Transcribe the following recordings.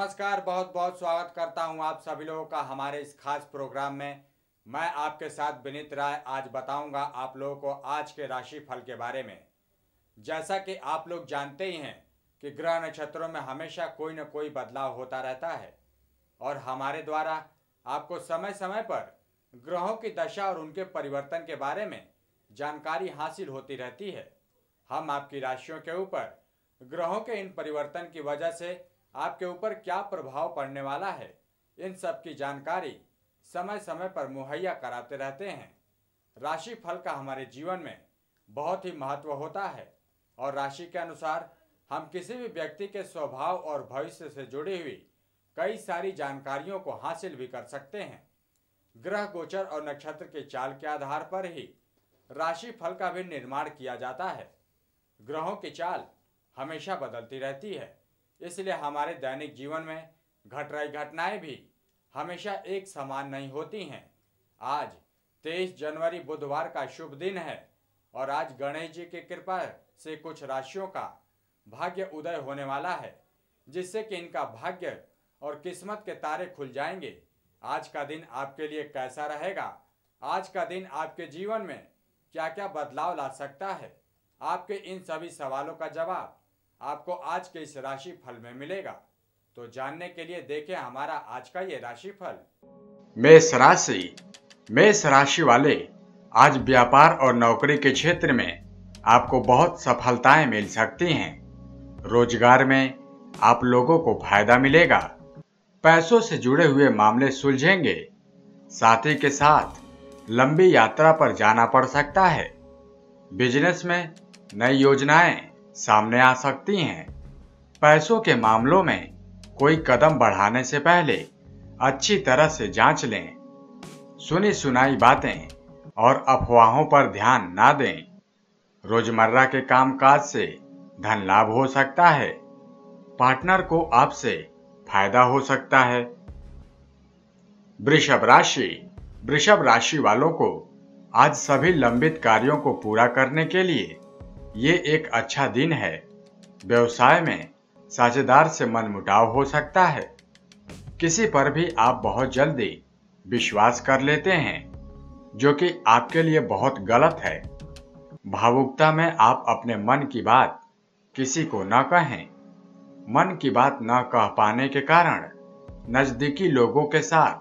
नमस्कार बहुत बहुत स्वागत करता हूँ आप सभी लोगों का हमारे इस खास प्रोग्राम में। मैं आपके साथ विनीत राय आज बताऊँगा आप लोगों को आज के राशि फल के बारे में। जैसा कि आप लोग जानते ही हैं कि ग्रह नक्षत्रों में हमेशा कोई न कोई बदलाव होता रहता है और हमारे द्वारा आपको समय समय पर ग्रहों की दशा और उनके परिवर्तन के बारे में जानकारी हासिल होती रहती है। हम आपकी राशियों के ऊपर ग्रहों के इन परिवर्तन की वजह से आपके ऊपर क्या प्रभाव पड़ने वाला है? इन सब की जानकारी समय समय पर मुहैया कराते रहते हैं। राशि फल का हमारे जीवन में बहुत ही महत्व होता है और राशि के अनुसार हम किसी भी व्यक्ति के स्वभाव और भविष्य से जुड़ी हुई कई सारी जानकारियों को हासिल भी कर सकते हैं। ग्रह, गोचर और नक्षत्र के चाल के आधार पर ही राशि फल का भी निर्माण किया जाता है। ग्रहों की चाल हमेशा बदलती रहती है। इसलिए हमारे दैनिक जीवन में घट रही घटनाएँ भी हमेशा एक समान नहीं होती हैं। आज 23 जनवरी बुधवार का शुभ दिन है और आज गणेश जी की कृपा से कुछ राशियों का भाग्य उदय होने वाला है, जिससे कि इनका भाग्य और किस्मत के तारे खुल जाएँगे। आज का दिन आपके लिए कैसा रहेगा? आज का दिन आपके जीवन में क्या क्या बदलाव ला सकता है? आपके इन सभी सवालों का जवाब आपको आज के इस राशि फल में मिलेगा। तो जानने के लिए देखें हमारा आज का ये राशि फल मेष राशि मेष राशि वाले, आज व्यापार और नौकरी के क्षेत्र में आपको बहुत सफलताएँ मिल सकती हैं। रोज़गार में आप लोगों को फ़ायदा मिलेगा। पैसों से जुड़े हुए मामले सुलझेंगे। साथी के साथ लंबी यात्रा पर जाना पड़ सकता है। बिज़नेस में नई योजनाएँ सामने आ सकती हैं। पैसों के मामलों में कोई कदम बढ़ाने से पहले अच्छी तरह से जाँच लें। सुनी सुनाई बातें और अफवाहों पर ध्यान ना दें। रोज़मर्रा के कामकाज से धन लाभ हो सकता है। पार्टनर को आपसे फ़ायदा हो सकता है। वृषभ राशि। वृषभ राशि वालों को आज सभी लंबित कार्यों को पूरा करने के लिए ये एक अच्छा दिन है। व्यवसाय में साझेदार से मनमुटाव हो सकता है। किसी पर भी आप बहुत जल्दी विश्वास कर लेते हैं, जो कि आपके लिए बहुत गलत है। भावुकता में आप अपने मन की बात किसी को न कहें। मन की बात न कह पाने के कारण नजदीकी लोगों के साथ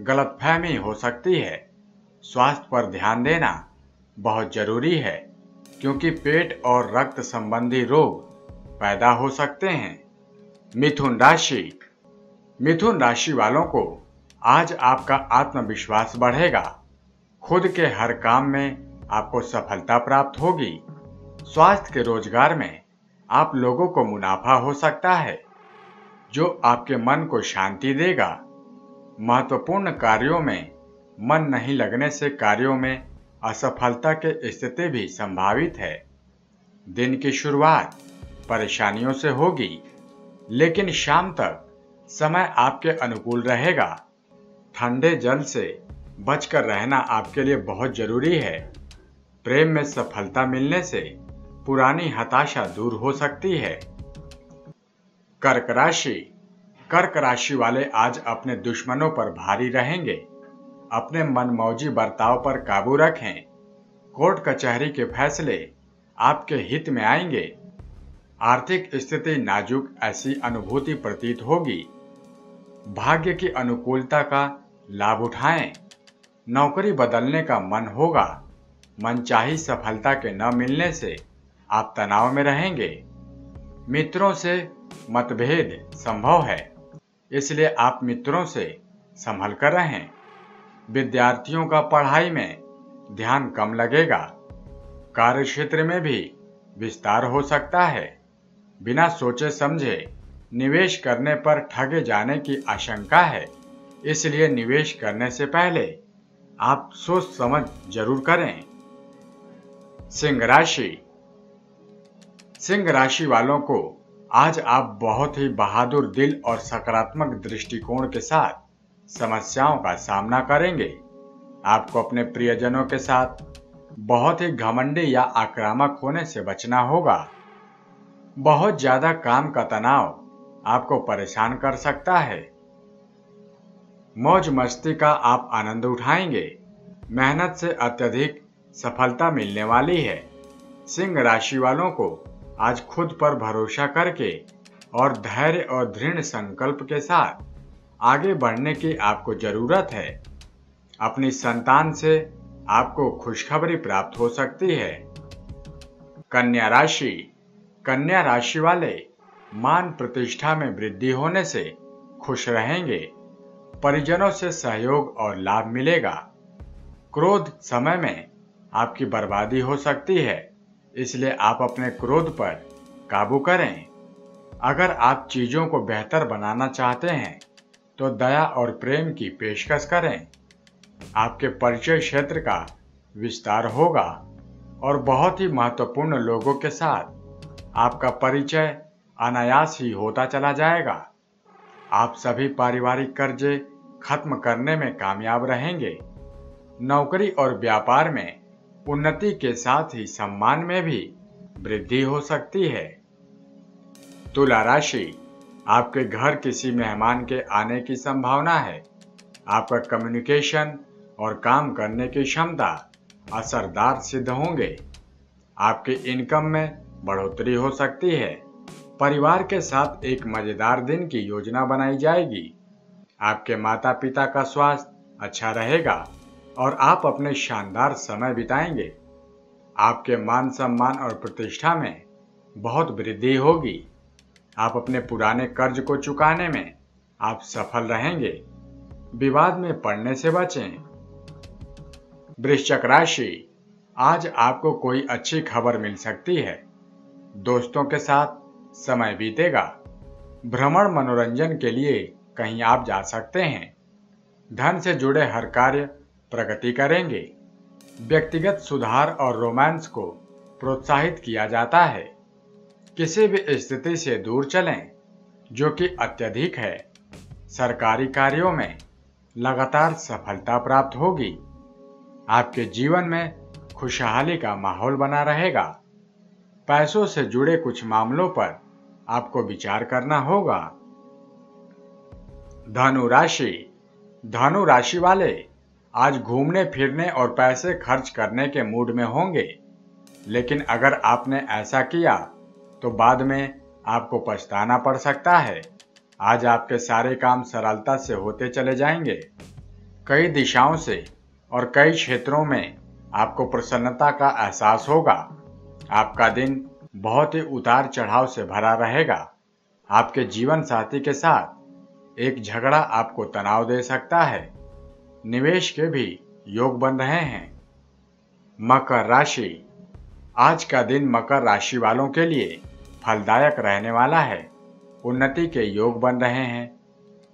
गलतफहमी हो सकती है। स्वास्थ्य पर ध्यान देना बहुत ज़रूरी है। क्योंकि पेट और रक्त संबंधी रोग पैदा हो सकते हैं। मिथुन राशि। मिथुन राशि वालों को आज आपका आत्मविश्वास बढ़ेगा। खुद के हर काम में आपको सफलता प्राप्त होगी। स्वास्थ्य के रोज़गार में आप लोगों को मुनाफा हो सकता है, जो आपके मन को शांति देगा। महत्वपूर्ण कार्यों में मन नहीं लगने से कार्यों में असफलता के स्थिति भी संभावित है। दिन की शुरुआत परेशानियों से होगी, लेकिन शाम तक समय आपके अनुकूल रहेगा। ठंडे जल से बचकर रहना आपके लिए बहुत ज़रूरी है। प्रेम में सफलता मिलने से पुरानी हताशा दूर हो सकती है। कर्क राशि कर्क राशि वाले आज अपने दुश्मनों पर भारी रहेंगे। अपने मनमौजी बर्ताव पर काबू रखें। कोर्ट कचहरी के फैसले आपके हित में आएँगे। आर्थिक स्थिति नाजुक ऐसी अनुभूति प्रतीत होगी। भाग्य की अनुकूलता का लाभ उठाएँ। नौकरी बदलने का मन होगा। मनचाही सफलता के न मिलने से आप तनाव में रहेंगे। मित्रों से मतभेद संभव है, इसलिए आप मित्रों से संभल कर रहें। विद्यार्थियों का पढ़ाई में ध्यान कम लगेगा। कार्य क्षेत्र में भी विस्तार हो सकता है। बिना सोचे समझे निवेश करने पर ठगे जाने की आशंका है। इसलिए निवेश करने से पहले आप सोच समझ ज़रूर करें। सिंह राशि। सिंह राशि वालों को आज आप बहुत ही बहादुर दिल और सकारात्मक दृष्टिकोण के साथ समस्याओं का सामना करेंगे। आपको अपने प्रियजनों के साथ बहुत ही घमंडी या आक्रामक होने से बचना होगा। बहुत ज़्यादा काम का तनाव आपको परेशान कर सकता है। मौज मस्ती का आप आनंद उठाएँगे। मेहनत से अत्यधिक सफलता मिलने वाली है। सिंह राशि वालों को आज खुद पर भरोसा करके और धैर्य और दृढ़ संकल्प के साथ आगे बढ़ने की आपको ज़रूरत है, अपनी संतान से आपको खुशखबरी प्राप्त हो सकती है। कन्या राशि कन्या राशि वाले मान प्रतिष्ठा में वृद्धि होने से खुश रहेंगे, परिजनों से सहयोग और लाभ मिलेगा। क्रोध समय में आपकी बर्बादी हो सकती है, इसलिए आप अपने क्रोध पर काबू करें। अगर आप चीज़ों को बेहतर बनाना चाहते हैं तो दया और प्रेम की पेशकश करें। आपके परिचय क्षेत्र का विस्तार होगा और बहुत ही महत्वपूर्ण लोगों के साथ आपका परिचय अनायास ही होता चला जाएगा। आप सभी पारिवारिक कर्जे खत्म करने में कामयाब रहेंगे। नौकरी और व्यापार में उन्नति के साथ ही सम्मान में भी वृद्धि हो सकती है। तुला राशि आपके घर किसी मेहमान के आने की संभावना है। आपका कम्युनिकेशन और काम करने की क्षमता असरदार सिद्ध होंगे। आपके इनकम में बढ़ोतरी हो सकती है। परिवार के साथ एक मज़ेदार दिन की योजना बनाई जाएगी। आपके माता पिता का स्वास्थ्य अच्छा रहेगा और आप अपने शानदार समय बिताएँगे। आपके मान सम्मान और प्रतिष्ठा में बहुत वृद्धि होगी। आप अपने पुराने कर्ज को चुकाने में आप सफल रहेंगे। विवाद में पड़ने से बचें। वृश्चक राशि, आज आपको कोई अच्छी खबर मिल सकती है। दोस्तों के साथ समय बीतेगा। भ्रमण मनोरंजन के लिए कहीं आप जा सकते हैं। धन से जुड़े हर कार्य प्रगति करेंगे। व्यक्तिगत सुधार और रोमांस को प्रोत्साहित किया जाता है। किसी भी स्थिति से दूर चलें, जो कि अत्यधिक है। सरकारी कार्यों में लगातार सफलता प्राप्त होगी। आपके जीवन में खुशहाली का माहौल बना रहेगा। पैसों से जुड़े कुछ मामलों पर आपको विचार करना होगा। धनु राशि। धनु राशि वाले आज घूमने, फिरने और पैसे खर्च करने के मूड में होंगे। लेकिन अगर आपने ऐसा किया तो बाद में आपको पछताना पड़ सकता है। आज आपके सारे काम सरलता से होते चले जाएँगे। कई दिशाओं से और कई क्षेत्रों में आपको प्रसन्नता का एहसास होगा। आपका दिन बहुत ही उतार चढ़ाव से भरा रहेगा। आपके जीवन साथी के साथ एक झगड़ा आपको तनाव दे सकता है। निवेश के भी योग बन रहे हैं। मकर राशि। आज का दिन मकर राशि वालों के लिए फलदायक रहने वाला है। उन्नति के योग बन रहे हैं।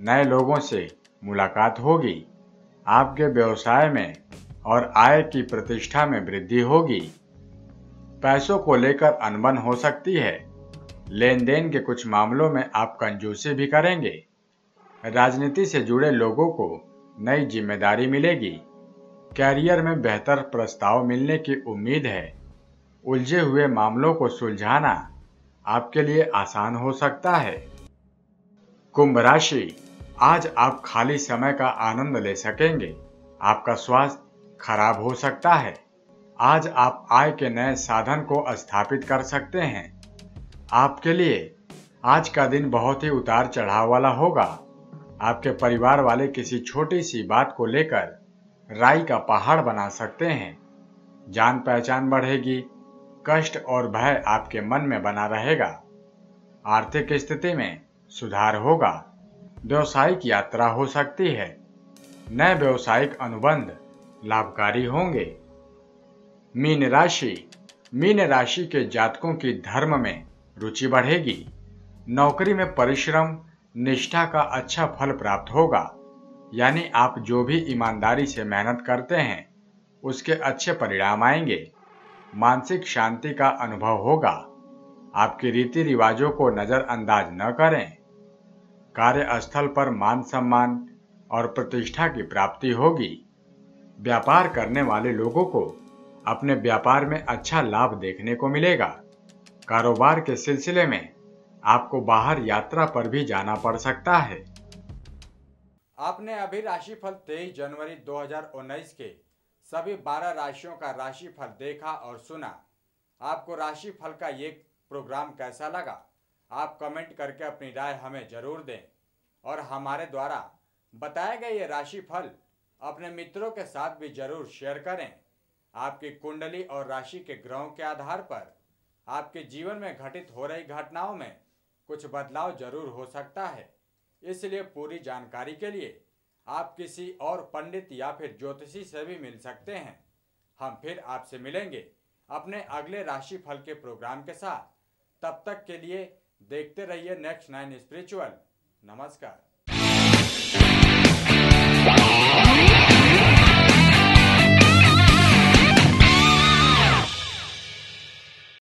नए लोगों से मुलाकात होगी। आपके व्यवसाय में और आय की प्रतिष्ठा में वृद्धि होगी। पैसों को लेकर अनबन हो सकती है। लेन देन के कुछ मामलों में आप कंजूसी भी करेंगे। राजनीति से जुड़े लोगों को नई ज़िम्मेदारी मिलेगी। कैरियर में बेहतर प्रस्ताव मिलने की उम्मीद है। उलझे हुए मामलों को सुलझाना आपके लिए आसान हो सकता है। कुंभ राशि, आज आप खाली समय का आनंद ले सकेंगे। आपका स्वास्थ्य खराब हो सकता है। आज आप आय के नए साधन को स्थापित कर सकते हैं। आपके लिए आज का दिन बहुत ही उतार चढ़ाव वाला होगा। आपके परिवार वाले किसी छोटी सी बात को लेकर राई का पहाड़ बना सकते हैं। जान पहचान बढ़ेगी। कष्ट और भय आपके मन में बना रहेगा। आर्थिक स्थिति में सुधार होगा। व्यवसायिक यात्रा हो सकती है। नए व्यवसायिक अनुबंध लाभकारी होंगे। मीन राशि। मीन राशि के जातकों की धर्म में रुचि बढ़ेगी। नौकरी में परिश्रम, निष्ठा का अच्छा फल प्राप्त होगा। यानी आप जो भी ईमानदारी से मेहनत करते हैं, उसके अच्छे परिणाम आएँगे। मानसिक शांति का अनुभव होगा। आपके रीति रिवाजों को नज़रअंदाज न करें। कार्यस्थल पर मान सम्मान और प्रतिष्ठा की प्राप्ति होगी। व्यापार करने वाले लोगों को अपने व्यापार में अच्छा लाभ देखने को मिलेगा। कारोबार के सिलसिले में आपको बाहर यात्रा पर भी जाना पड़ सकता है। आपने अभी राशिफल 23 जनवरी 2019 के सभी 12 राशियों का राशिफल देखा और सुना। आपको राशिफल का ये प्रोग्राम कैसा लगा? आप कमेंट करके अपनी राय हमें ज़रूर दें और हमारे द्वारा बताए गए ये राशिफल अपने मित्रों के साथ भी ज़रूर शेयर करें। आपकी कुंडली और राशि के ग्रहों के आधार पर आपके जीवन में घटित हो रही घटनाओं में कुछ बदलाव ज़रूर हो सकता है। इसलिए पूरी जानकारी के लिए आप किसी और पंडित या फिर ज्योतिषी से भी मिल सकते हैं। हम फिर आपसे मिलेंगे अपने अगले राशि फल के प्रोग्राम के साथ। तब तक के लिए देखते रहिए नेक्स्ट नाइन स्पिरिचुअल। नमस्कार।